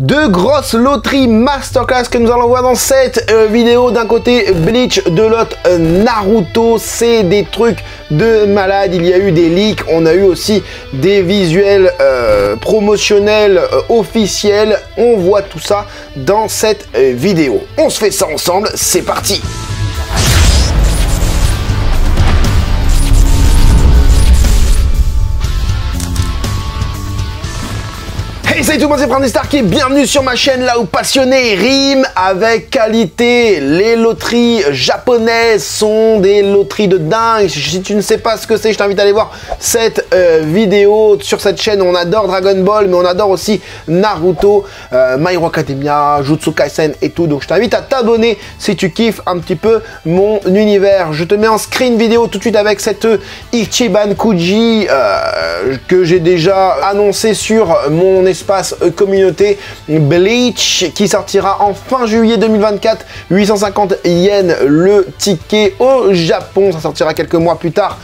Deux grosses loteries masterclass que nous allons voir dans cette euh, vidéo. D'un côté Bleach, de l'autre euh, Naruto. C'est des trucs de malade. Il y a eu des leaks. On a eu aussi des visuels euh, promotionnels officiels. On voit tout ça dans cette vidéo. On se fait ça ensemble. C'est parti salut tout le monde, c'est Franck Stark et bienvenue sur ma chaîne là où passionné rime avec qualité. Les loteries japonaises sont des loteries de dingue. Si tu ne sais pas ce que c'est, je t'invite à aller voir cette euh, vidéo sur cette chaîne. On adore Dragon Ball, mais on adore aussi Naruto, euh, My Hero Academia, Jutsu Kaisen et tout. Donc je t'invite à t'abonner si tu kiffes un petit peu mon univers. Je te mets en screen vidéo tout de suite avec cette Ichiban Kuji euh, que j'ai déjà annoncé sur mon espace euh, communauté Bleach qui sortira en fin juillet 2024. 850 yens le ticket au Japon. Ça sortira quelques mois plus tard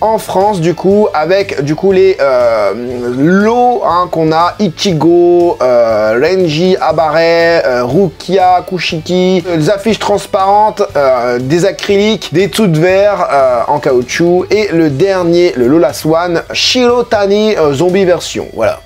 en France du coup avec du coup les euh, lots hein, qu'on a Ichigo, euh, Renji, Abare, Rukia, Kushiki, des affiches transparentes, des acryliques, des tout de verre en caoutchouc et le dernier, le Lola Swan, Shirotani Zombie version. Voilà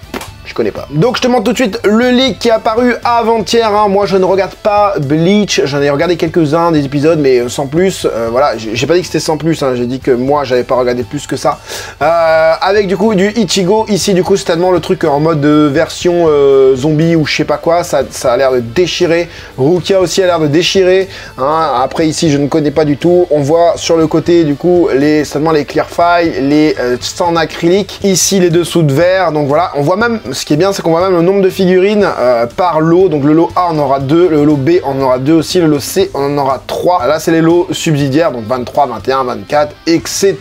je connais pas. Donc je te montre tout de suite le leak qui est apparu avant-hier. Hein. Moi je ne regarde pas Bleach, j'en ai regardé quelques-uns des épisodes, mais sans plus. Euh, voilà, j'ai pas dit que c'était sans plus, hein. j'ai dit que moi j'avais pas regardé plus que ça. Euh, avec du coup du Ichigo, ici du coup c'est tellement le truc en mode version euh, zombie ou je sais pas quoi, ça, ça a l'air de déchirer. Rukia aussi a l'air de déchirer. Hein. Après ici je ne connais pas du tout. On voit sur le côté du coup les seulement les clear files, les sans acrylique. Ici les dessous de verre, donc voilà, on voit même ce qui est bien, c'est qu'on voit même le nombre de figurines euh, par lot. Donc le lot A, on aura deux, le lot B, on aura deux aussi, le lot C, on en aura trois. Là, c'est les lots subsidiaires, donc 23, 21, 24, etc.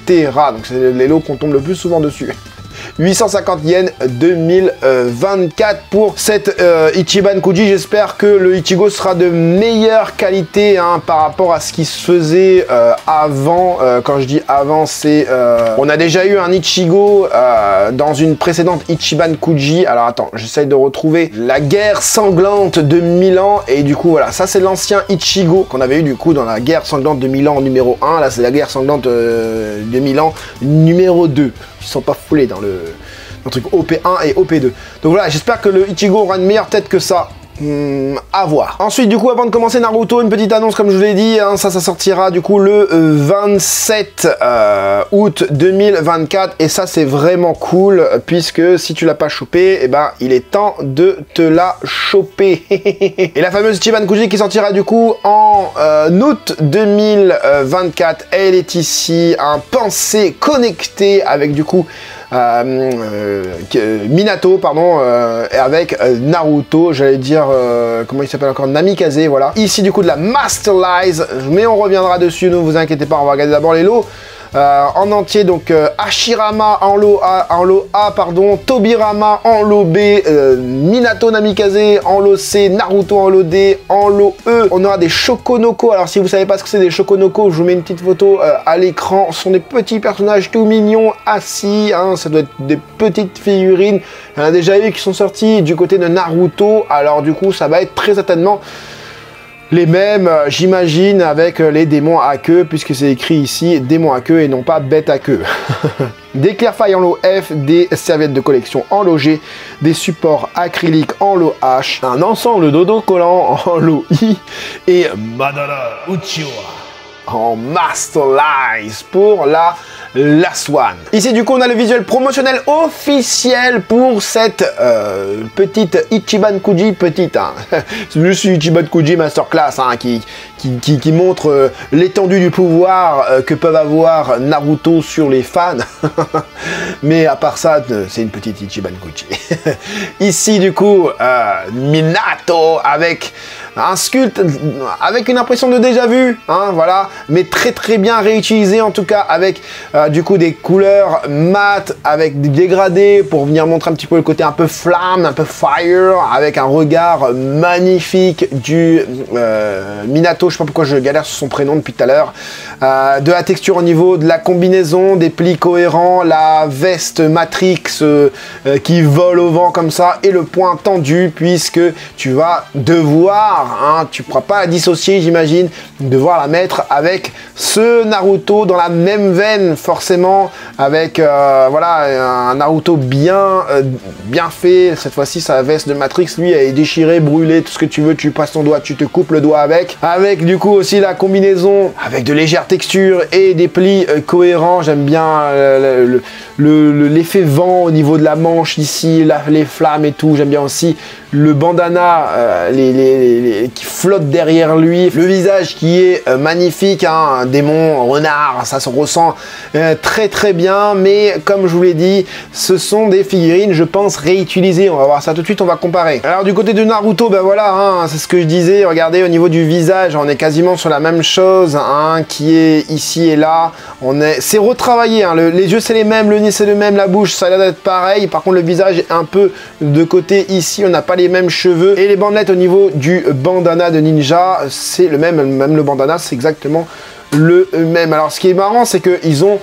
Donc c'est les lots qu'on tombe le plus souvent dessus. 850 yens 2024 pour cette euh, Ichiban Kuji. J'espère que le Ichigo sera de meilleure qualité hein, par rapport à ce qui se faisait euh, avant. Euh, quand je dis avant, c'est... on a déjà eu un Ichigo dans une précédente Ichiban Kuji. Alors attends, j'essaye de retrouver la guerre sanglante de Milan. Et du coup, voilà, ça c'est l'ancien Ichigo qu'on avait eu du coup dans la guerre sanglante de Milan numéro 1. Là, c'est la guerre sanglante de Milan numéro 2. Ils sont pas foulés dans le, truc OP1 et OP2. Donc voilà, j'espère que le Ichigo aura une meilleure tête que ça. Hmm, à voir. Ensuite, du coup, avant de commencer Naruto, une petite annonce, comme je vous l'ai dit, hein, ça, sortira du coup le 27 euh, euh, août 2024, et ça, c'est vraiment cool, puisque si tu l'as pas chopé, eh ben, il est temps de te la choper. et la fameuse Chiban Kuji qui sortira du coup en euh, août 2024, elle est ici, un pensée connecté avec du coup Minato, pardon, euh, avec Naruto, j'allais dire, comment il s'appelle encore, Namikaze, voilà. Ici, du coup, de la Masterlize, mais on reviendra dessus, ne vous inquiétez pas, on va regarder d'abord les lots. Euh, en entier, donc euh, Ashirama en lot A, en lot A pardon, Tobirama en lot B, euh, Minato Namikaze en lot C, Naruto en lot D, en lot E. On aura des Shokonoko. Alors si vous savez pas ce que c'est des Shokonoko, je vous mets une petite photo à l'écran. Ce sont des petits personnages tout mignons assis. Hein. ça doit être des petites figurines. Il y en a déjà eu qui sont sortis du côté de Naruto. Alors du coup, ça va être très certainement les mêmes, euh, j'imagine, avec euh, les démons à queue, puisque c'est écrit ici démons à queue et non pas bête à queue. des clairfailles en lot F, des serviettes de collection en lot G, des supports acryliques en lot H, un ensemble dodo collant en lot I et Madara Uchiwa en Masterlize pour la Last One. Ici du coup on a le visuel promotionnel officiel pour cette euh, petite Ichiban Kuji, petite, hein. juste Ichiban Kuji Masterclass hein, qui, qui, qui, montre euh, l'étendue du pouvoir euh, que peuvent avoir Naruto sur les fans. Mais à part ça, c'est une petite Ichiban Kuji. Ici du coup, Minato avec un sculpte avec une impression de déjà vu, hein, voilà, mais très très bien réutilisé en tout cas avec Euh, du coup, des couleurs mat avec des dégradés pour venir montrer un petit peu le côté un peu flamme, un peu fire, avec un regard magnifique du euh, Minato. Je sais pas pourquoi je galère sur son prénom depuis tout à l'heure. Euh, de la texture au niveau de la combinaison, des plis cohérents, la veste Matrix qui vole au vent comme ça et le point tendu puisque tu vas devoir, hein, tu ne pourras pas la dissocier j'imagine, devoir la mettre avec ce Naruto dans la même veine avec euh, voilà un Naruto bien euh, bien fait. Cette fois-ci sa veste de Matrix lui est déchirée brûlée tout ce que tu veux tu passes ton doigt tu te coupes le doigt avec. Avec du coup aussi la combinaison avec de légères textures et des plis euh, cohérents. J'aime bien l'effet vent au niveau de la manche ici les flammes et tout. J'aime bien aussi le bandana les, qui flotte derrière lui le visage qui est magnifique hein, un démon renard ça se ressent euh, très très bien, mais comme je vous l'ai dit, ce sont des figurines, je pense, réutilisées. On va voir ça tout de suite, on va comparer. Alors du côté de Naruto, ben voilà, hein, c'est ce que je disais, regardez au niveau du visage, on est quasiment sur la même chose, hein, qui est ici et là. On est, c'est retravaillé, les yeux c'est les mêmes, le nez c'est le même, la bouche ça a l'air d'être pareil. Par contre le visage est un peu de côté ici, on n'a pas les mêmes cheveux. Et les bandelettes au niveau du bandana de ninja, c'est le même, même le bandana, c'est exactement le même. Alors ce qui est marrant, c'est qu'ils ont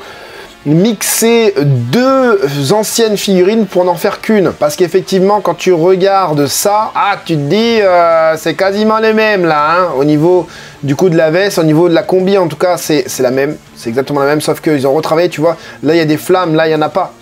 mixé deux anciennes figurines pour n'en faire qu'une. Parce qu'effectivement, quand tu regardes ça, ah, tu te dis, euh, c'est quasiment les mêmes là, hein, au niveau du coup de la veste, au niveau de la combi en tout cas, c'est la même. C'est exactement la même, sauf qu'ils ont retravaillé, tu vois. Là, il y a des flammes, là, il n'y en a pas.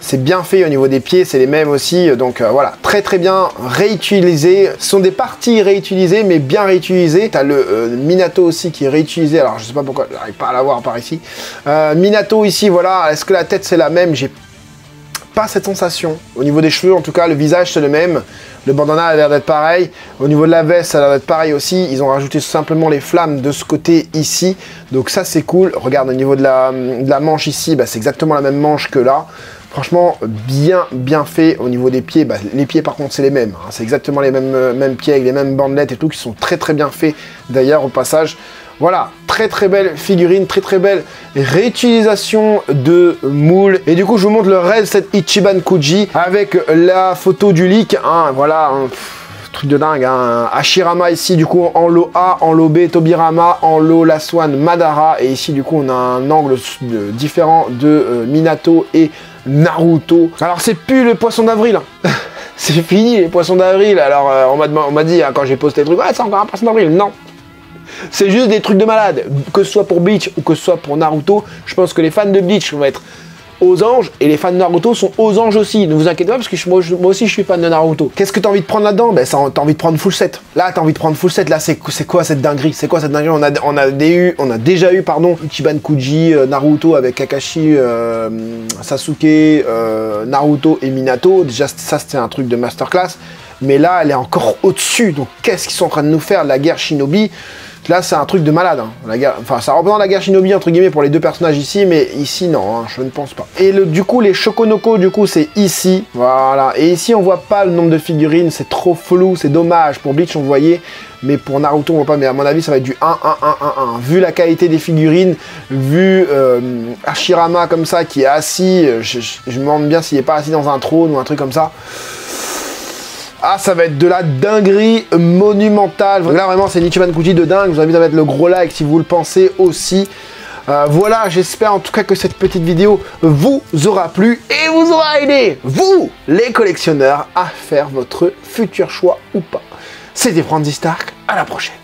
C'est bien fait au niveau des pieds, c'est les mêmes aussi. Donc euh, voilà, très très bien réutilisé. Ce sont des parties réutilisées, mais bien réutilisées. T'as le euh, Minato aussi qui est réutilisé. Alors je sais pas pourquoi, j'arrive pas à l'avoir par ici. Euh, Minato ici, voilà. Est-ce que la tête c'est la même? J'ai pas cette sensation. Au niveau des cheveux, en tout cas, le visage c'est le même. Le bandana a l'air d'être pareil. Au niveau de la veste, ça a l'air d'être pareil aussi. Ils ont rajouté simplement les flammes de ce côté ici. Donc ça, c'est cool. Regarde, au niveau de la, manche ici, bah, c'est exactement la même manche que là. Franchement, bien, bien fait au niveau des pieds. Bah, les pieds, par contre, c'est les mêmes. Hein. C'est exactement les mêmes, euh, mêmes pieds avec les mêmes bandelettes et tout, qui sont très, très bien faits. D'ailleurs, au passage, voilà, très très belle figurine, très très belle réutilisation de moules. Et du coup, je vous montre le Red Set Ichiban Kuji avec la photo du leak. Hein, voilà, truc de dingue. Hein. Ashirama ici, du coup, en lot A, en lot B, Tobirama, en lot Laswan, Madara. Et ici, du coup, on a un angle différent de euh, Minato et Naruto. Alors c'est plus le poisson d'avril. Hein. c'est fini les poissons d'avril. Alors euh, on m'a dit hein, quand j'ai posté le truc, ouais c'est encore un poisson d'avril. Non. C'est juste des trucs de malade. Que ce soit pour Bleach ou que ce soit pour Naruto, je pense que les fans de Bleach vont être aux anges et les fans de Naruto sont aux anges aussi. Ne vous inquiétez pas parce que moi, aussi je suis fan de Naruto. Qu'est-ce que t'as envie de prendre là-dedans? Ben t'as envie de prendre full set. Là t'as envie de prendre full set. Là c'est quoi cette dinguerie? C'est quoi cette dinguerie? On a, déjà eu pardon Ichiban Kuji, euh, Naruto avec Kakashi, euh, Sasuke, euh, Naruto et Minato. Déjà ça c'était un truc de masterclass. Mais là elle est encore au-dessus. Donc qu'est-ce qu'ils sont en train de nous faire? La guerre Shinobi Là, c'est un truc de malade. Hein. Enfin, ça représente la guerre shinobi, entre guillemets, pour les deux personnages ici, mais ici, non, hein, je ne pense pas. Et le, du coup, les Shokonoko, du coup, c'est ici. Voilà. Et ici, on voit pas le nombre de figurines, c'est trop flou, c'est dommage. Pour Bleach, on voyait, mais pour Naruto, on voit pas. Mais à mon avis, ça va être du 1, 1, 1, 1, 1. Vu la qualité des figurines, vu euh, Hashirama comme ça, qui est assis, je, je me demande bien s'il est pas assis dans un trône ou un truc comme ça. Ah, ça va être de la dinguerie monumentale. Là, vraiment, c'est Nichiban Kuji de dingue. Je vous invite à mettre le gros like si vous le pensez aussi. Euh, voilà, j'espère en tout cas que cette petite vidéo vous aura plu et vous aura aidé, vous, les collectionneurs, à faire votre futur choix ou pas. C'était Francis Stark, à la prochaine.